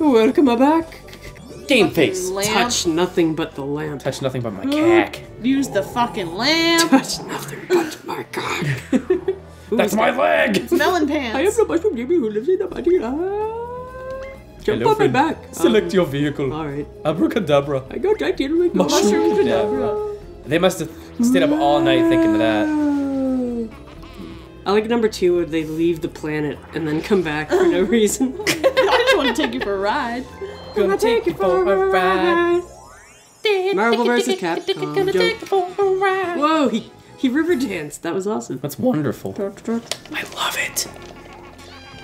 Welcome back. Game face. Lamp. Touch nothing but the lamp. Touch nothing but my cack. Use the fucking lamp. Touch nothing but my cock. That's my leg. It's Melon pants. I am pants. the mushroom baby who lives in the body. Ah. Jump Hello, on my friend. back. Select your vehicle. All right. Abracadabra. I got that in with Mushroom cadabra. They must have stayed up all night thinking of that. I like number two where they leave the planet and then come back for no reason. I just want to take you for a ride. Gonna take you for a ride. Marvel vs. Capcom. Jump. Whoa, he he river danced. That was awesome. That's wonderful. I love it.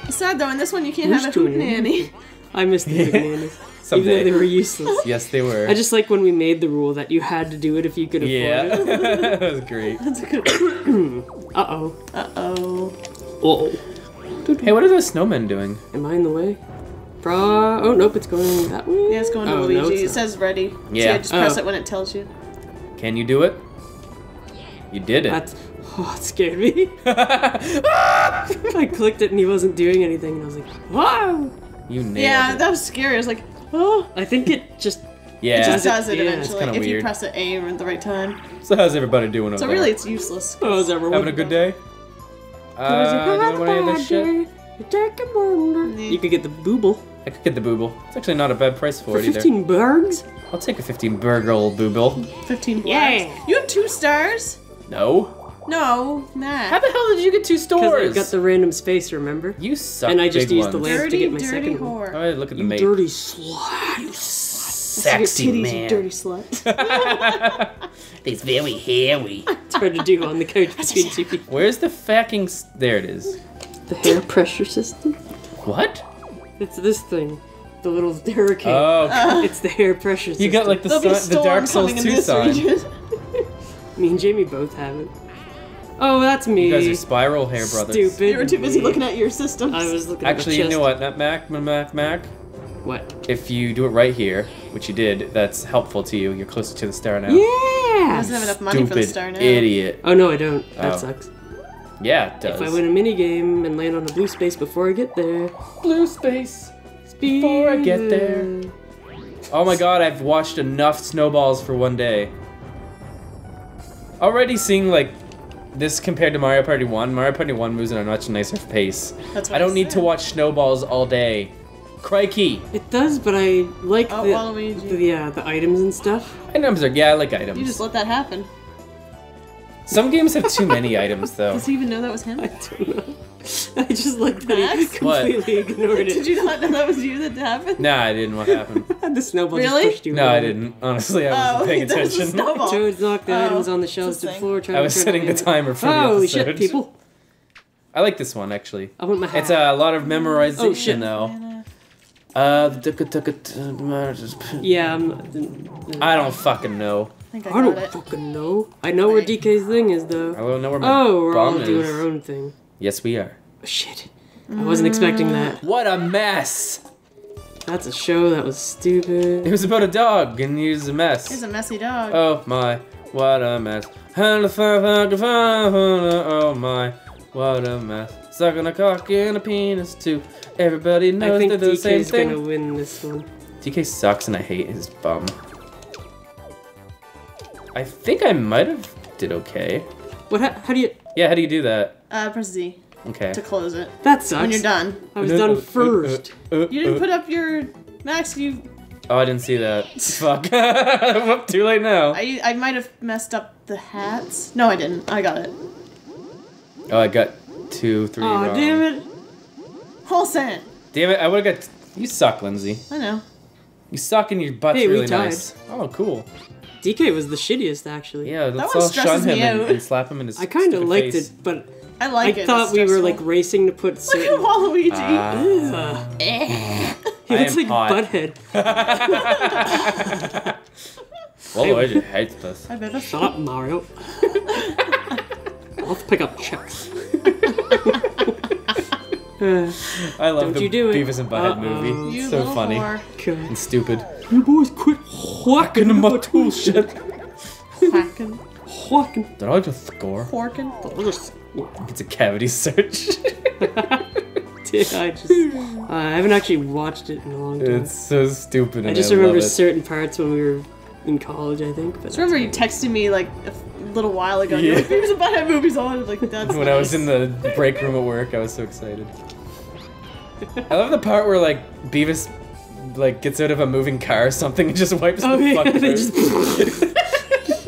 It's sad though, in this one you can't Who's have a hoot nanny. I missed the bananas. Even though they were useless. Yes, they were. I just like when we made the rule that you had to do it if you could afford yeah, it. that was great. That's a good. Uh oh. Uh oh. Oh. Hey, what are those snowmen doing? Am I in the way? Bra. Oh nope, it's going that way. Yeah, it's going to Oh, Luigi. it's it says ready. So Yeah. yeah, just press Oh. it when it tells you. Can you do it? You did it. That's. Oh, it scared me. I clicked it and he wasn't doing anything, and I was like, wow. you nailed Yeah, it. that was scary. I was like, oh. I think it just. yeah. It just does it yeah, eventually kinda if you press it A at the right time. So how's everybody doing over So there? really, it's useless. Oh, is everyone Having a good day? Uh, doing any of this shit? You could get the Boo Bell I could get the Boo Bell. It's actually not a bad price for, for it either. 15 bergs. I'll take a 15 burger old Boo Bell. 15 blocks. Yeah. You have two stars? No. No, Matt. How the hell did you get two stars? Because stores? I got the random space, remember? You suck. And I just big used the ones. lamp. to dirty, get my dirty second one. whore. All right, look at the You mate. dirty slut. You Sexy Your titties, man. you dirty slut. He's very hairy. It's hard to do on the couch between two people. Where's the fucking? There it is. The hair pressure system. What? It's this thing. The little hurricane. Oh, it's the hair pressure system. you got like the There'll be a sign, the Dark Souls coming 2 this sign. region. Me and Jamie both have it. Oh, that's me. You guys are spiral hair brothers. Stupid. You were too busy me. looking at your systems. I was looking Actually, at you know what? Not Mack, Mack, Mack. What? If you do it right here, which you did, that's helpful to you. You're closer to the star now. Yeah. doesn't have enough money Stupid for the star now. idiot. Oh no, I don't. That Oh. sucks. Yeah, it does. If I win a mini game and land on a blue space before I get there, blue space. Before I get there. Oh my god, I've watched enough snowballs for one day. Already seeing like this compared to Mario Party 1, Mario Party 1 moves at a much nicer pace. That's what I don't I need to watch snowballs all day. Crikey! It does, but I like Oh, the, the yeah the items and stuff. Items are yeah, I like items. You just let that happen. Some games have too many items though. Does he even know that was him? I don't know. I just like that he Max? What? completely ignored it. Did you not know that was you that happened? Nah, I didn't. What happened? the snowball Really? just pushed you. no, I didn't. Honestly, I wasn't Oh, paying that was a attention. snowball. Toads knocked the Oh, items on the shelves to the floor. trying I to was turn setting on the the- timer for the Holy episode. shit, people! I like this one actually. I want my hat. It's a lot of memorization Oh, shit. though. Uh, duka- duka- yeah. I'm, I don't fucking know. I think I I got don't it. fucking know. I know where DK's thing is I though. don't know where my Oh, we're all bum doing our own thing. Yes, we are. Oh, shit. I wasn't expecting that. Mm. What a mess! That's a show that was stupid. It was about a dog, and he was a mess. He's a messy dog. Oh my, what a mess. Oh my, what a mess. Sucking a cock and a penis too. Everybody I knows think they're the same DK's gonna win this one. DK sucks and I hate his bum. I think I might have did okay. What? How, how do you? Yeah, how do you do that? Uh, press Z Okay. to close it. That sucks. When you're done. I was done first. Uh, You didn't put up your Max. You, Oh, I didn't see that. Fuck. Whoop, too late now. I, I might have messed up the hats. No, I didn't. I got it. Oh, I got two, three Aw, wrong. damn it! Wholesale. Damn it, I would've got... You suck, Lindsay. I know. You suck and your butt's Hey, we really tied. nice. Oh, cool. DK was the shittiest actually. Yeah, let's one all shun stresses him and, and slap him in his I kind of liked face. it, but I like I it. thought we were like racing to put Look at. Waluigi. Ah. Ugh. he looks like hot. Butthead. well, I just this. I better Shut up, Mario. I'll have to pick up chips. I love Don't the you do it. Beavis and Butthead Uh-oh. movie. You It's so little funny whore. God. and stupid. You boys quit whacking Fucking my my tool shit. Quacking. Whacking. Did I just score? Porking. Just It's a cavity search. did I just uh, I haven't actually watched it in a long time. It's so stupid. I and just love remember it. certain parts when we were in college, I think. But Just remember you texted me like a f- little while ago. You're like, Beavis and Butthead movies on. I was like, that's When I was in the break room at work, I was so excited. I love the part where like Beavis like gets out of a moving car or something and just wipes Oh, the yeah, fuck they out. just-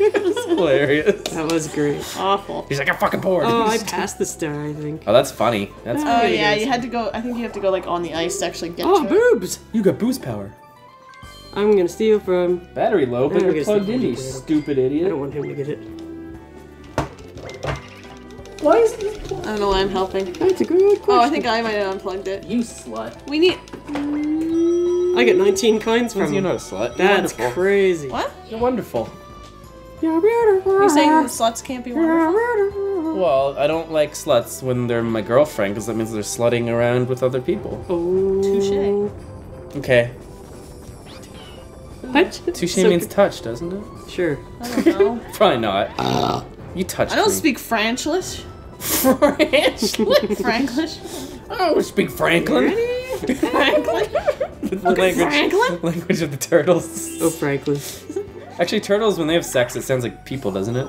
it's hilarious. that was great. awful. He's like, I'm fucking bored. Oh, I passed the star, I think. Oh, that's funny. That's Oh Yeah, yeah, you had to go. I think you have to go like on the ice to actually get Oh, to it. boobs! you got boost power. I'm gonna steal from. Battery low, but you're plugged in, you stupid idiot. I don't want him to get it. Why is this? I don't know why I'm helping. That's a good question. Oh, I think I might have unplugged it. You slut. We need. I get 19 coins from You're not a slut. You're That's wonderful. crazy. What? You're wonderful. You're beautiful. You're saying sluts can't be wonderful? Well, I don't like sluts when they're my girlfriend because that means they're slutting around with other people. Oh. Touche. Okay. What? Touche So means good. touch, doesn't it? Sure. I don't know. Probably not. Ah. You touched I don't me. speak Franchlish. French. Franglish. I don't speak Franklin. Franklin. the language, Franklin? language of the turtles. Oh, Franklin. Actually, turtles when they have sex, it sounds like people, doesn't it?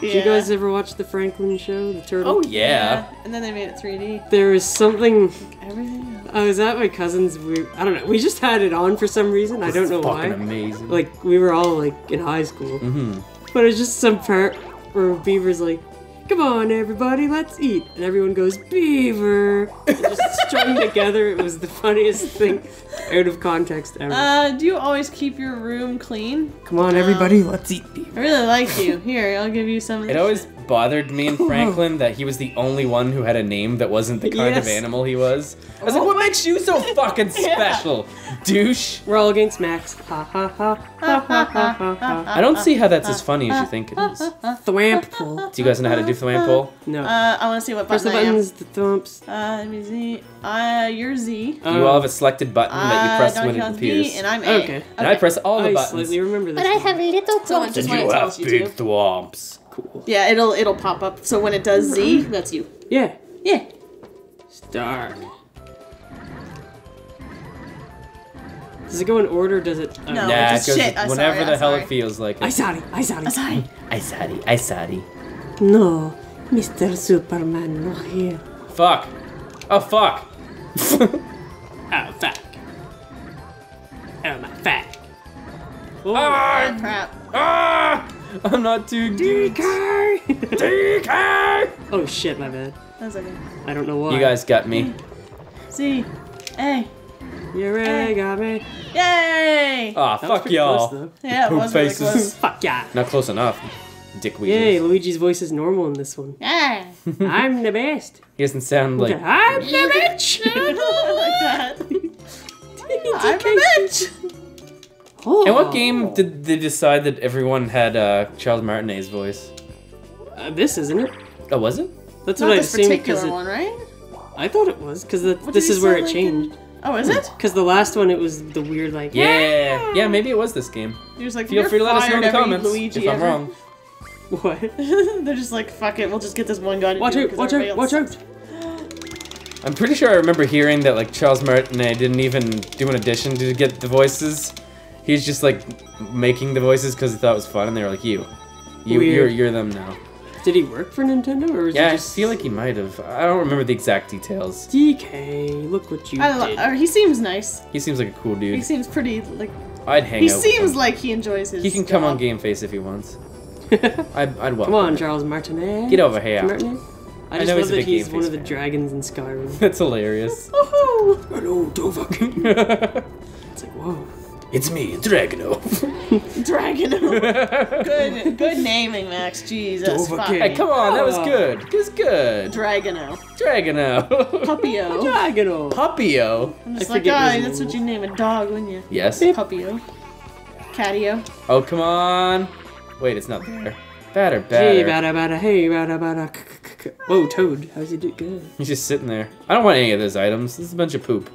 Did you guys ever watch the Franklin show, the turtle? Oh yeah. And then they made it 3D. There was something. Everything. I was at my cousin's. We I don't know. We just had it on for some reason. I don't know Fucking why. amazing. Like we were all like in high school, Mm -hmm. but it's just some part where Beaver's like, "Come on, everybody, let's eat," and everyone goes, "Beaver!" And just strung together. It was the funniest thing, out of context ever. Uh, do you always keep your room clean? Come on, everybody, let's eat Beaver. I really like you. Here, I'll give you some. of It always shit. Bothered me and Franklin that he was the only one who had a name that wasn't the kind of animal he was. I was like, what makes you so fucking special, douche? We're all against Max. Ha ha ha ha ha ha ha ha. I don't see how that's as funny as you think it is. Thwomp pull. Do you guys know how to do thwomp pull? No. Uh, I want to see what Press the button I am. buttons, the thwomps. Uh, let me see. Uh, you're Z. You all have a selected button that you Uh, press Donkey when it appears. B, and I'm A. Okay. And I press all the I buttons. slightly remember this. But I have little So toes. just when it tells thwomps. Cool. Yeah, it'll it'll pop up. So when it does Z, that's you. Yeah. Yeah. Star. Does it go in order? Does it? oh, No. Nah, it just goes shit. Whenever sorry, the I'm hell sorry. it feels like I it. sorry. I sorry. Sorry. I sorry, I sorry. No, Mr. Superman, not here. Fuck. Oh fuck. Oh fuck. Oh my fuck. Oh, ah! Crap. Ah! I'm not too good. DK. DK! oh shit, my bad. That's okay. I don't know why. You guys got me. Z. A. You really got me. Yay! Ah, That fuck y'all. close, though. Yeah, it Poop was really faces. close. Fuck yeah. Not close enough. Dick Yay, weasels. Luigi's voice is normal in this one. Yeah. I'm the best. He doesn't sound like. I'm the bitch. I like that. I'm a bitch. Oh. In what game did they decide that everyone had uh, Charles Martinet's voice? Uh, this isn't it? Oh, was it? That's Not what I this assumed particular because one, right? I thought it was because this is where it like in- changed. Oh, is it? Because the last one it was the weird like Yeah. Yeah, maybe it was this game. He was like, Feel "You're free to let us know in the comments Luigi if I'm ever." wrong. what? They're just like, fuck it, we'll just get this one guy Watch do it out! 'cause Watch out! Watch out! I'm pretty sure I remember hearing that like Charles Martinet didn't even do an audition to get the voices. He's just like making the voices because he thought it was fun, and they were like, "You, you, Weird. you're, you're them now." Did he work for Nintendo or was Yeah, he I just feel like he might have. I don't remember the exact details. DK? Look what you I did. know. Or he seems nice. He seems like a cool dude. He seems pretty like. I'd hang He out. with seems him. like he enjoys his. he can come on. Game Face if he wants. I'd, I'd welcome. Come on, it. Charles Martinet. Get over here. Martinet. I just know love he's that he's one Face of the dragons in Skyrim. That's hilarious. Woohoo! Hello, Dovahkiin. It's like whoa. It's me, Dragano. Dragano. good, good naming, Max. Jesus. Hey, come on, that was Oh. good. It was good. Dragano. Dragano. Puppyo. Dragano. Puppyo. I'm I like, forget ah, that's what you name a dog, wouldn't you? Yes. Puppyo. Catio. Oh, come on. Wait, it's not there. Batter, Hey, batter. bada bada, hey, bada bada. k- k- k- k- Whoa, Toad, how's he do? Good. He's just sitting there. I don't want any of those items. This is a bunch of poop.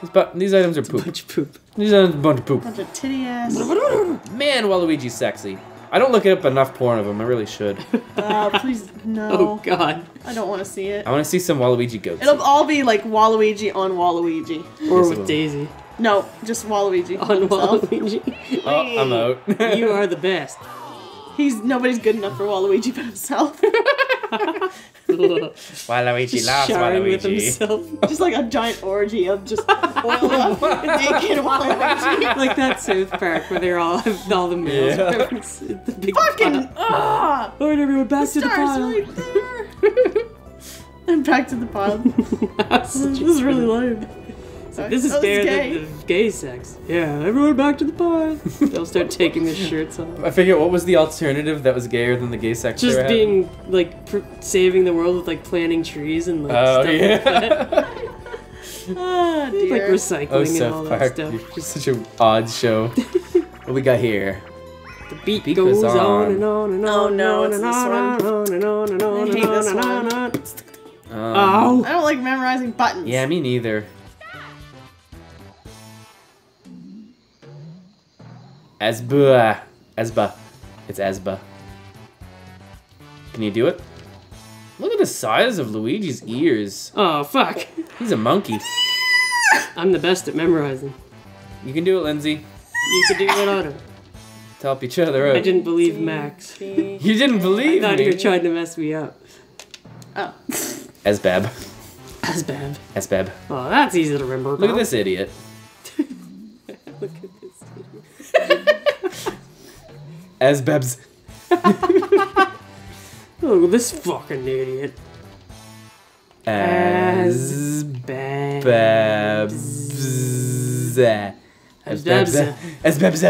These, bu- these items are poop. Bunch of poop. These items are a bunch of poop. Bunch of titty ass. Man, Waluigi's sexy. I don't look up enough porn of him. I really should. Uh, please no. Oh god. I don't want to see it. I want to see some Waluigi goats. It'll all be like Waluigi on Waluigi. Or Yes, with. Daisy. No, just Waluigi On himself. Waluigi. Oh, I'm out. you are the best. He's nobody's good enough for Waluigi but himself. Waluigi Just loves showering with Waluigi. himself. just like a giant orgy of just oiled up naked Waluigi. like that South Park where they're all all the males. Yeah. the big Fucking pile. ah! All right, everyone, back to the Stars pile. right there. and back to the pile. this is really lame. Sorry. This is Oh, better gay. than the gay sex. Yeah, everyone back to the pile. They'll start taking their shirts off. I figure what was the alternative that was gayer than the gay sex? they were Just having? being like pr- saving the world with like planting trees and like Oh stuff like that. yeah. Ah, like recycling oh, and all South that Park. stuff. You're such an odd show. what we got here? The beat, Beat goes goes on. on. and on and Oh, on no, and it's on this and one. on and on and on I and hate on this and on one. and on. Um, I don't like memorizing buttons. Yeah, me neither. Asba. Asba. It's Asba. Can you do it? Look at the size of Luigi's ears. Oh fuck! He's a monkey. I'm the best at memorizing. You can do it, Lindsay. You can do it him. To help each other out. I didn't believe Max. You didn't believe I thought you were trying to mess me up. Oh. Asbab. That's bad. Asbab. Oh, that's easy to remember. Look at this idiot. Look at as Bebs. oh this fucking idiot. As, as Bebs. As Bebs. As Bebs.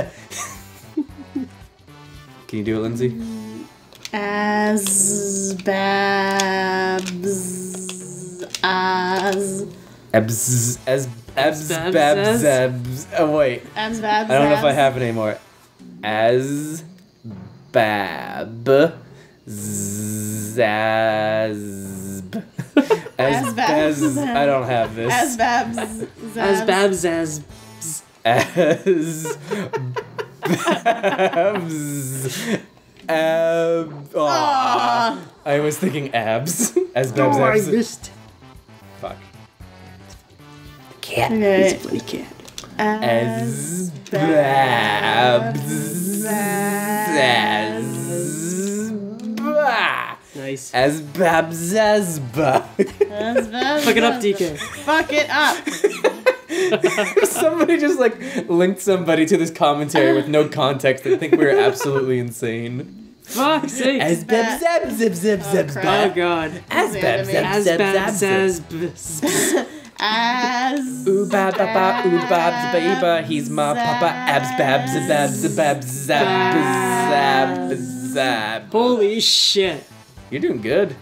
Can you do it, Lindsay? As Babs. As. Ebs, as, as babs, ebs. Oh, wait. Ebs, babs, I don't know if I have it anymore. As. Asbab. Zazb. Asbabs. I don't have this. As Babs. Asbabs. Asbabs. as, babs, Ab. Aww. Ah. I was thinking abs. As babs. Oh, abs. I missed. Fuck. Cat. Right. He's a bloody cat. As, babs. Nice. As babs as ba. As babs. Fuck it up, DK. Fuck it up. Somebody just like linked somebody to this commentary with no context. They think we were absolutely insane. Fuck's sake. As babs zab zib zib zib. Oh god. As The babs anime. zab As zab as. zib. As Ooh ba ba ba ooh babs ba He's my papa. Abs babs babs babs zab zab zab. Holy shit. You're doing good.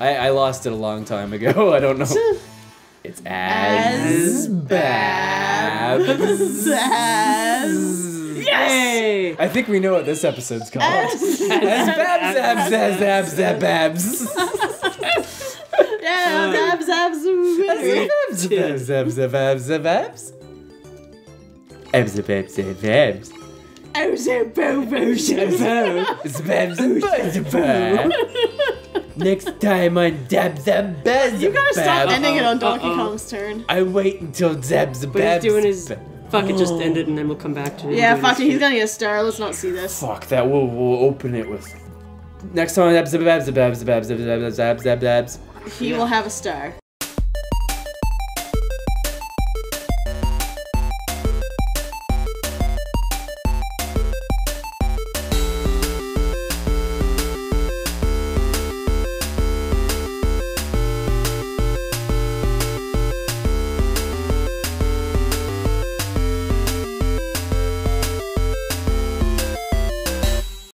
I, I lost it a long time ago. I don't know. It's as As babs. as Hey. I think we know what this episode's called. as As babs abs abs abs abs babs. yeah babs abs Abs abs abs abs abs abs. Abs abs abs abs. Abs abs Next time on Dab Zab Baz. You gotta stop Bab. ending it on Donkey Uh-oh. Kong's turn. I wait until Zab's But he's doing his. Fuck it, just end it and then we'll come back to it. Yeah, fuck it. He's gonna get a star. Let's not see this. Fuck that. We'll, we'll open it with. Next time on Zabs Zabs Zabs Zabs Zabs Zabs Zabs Zabs. He will have a star.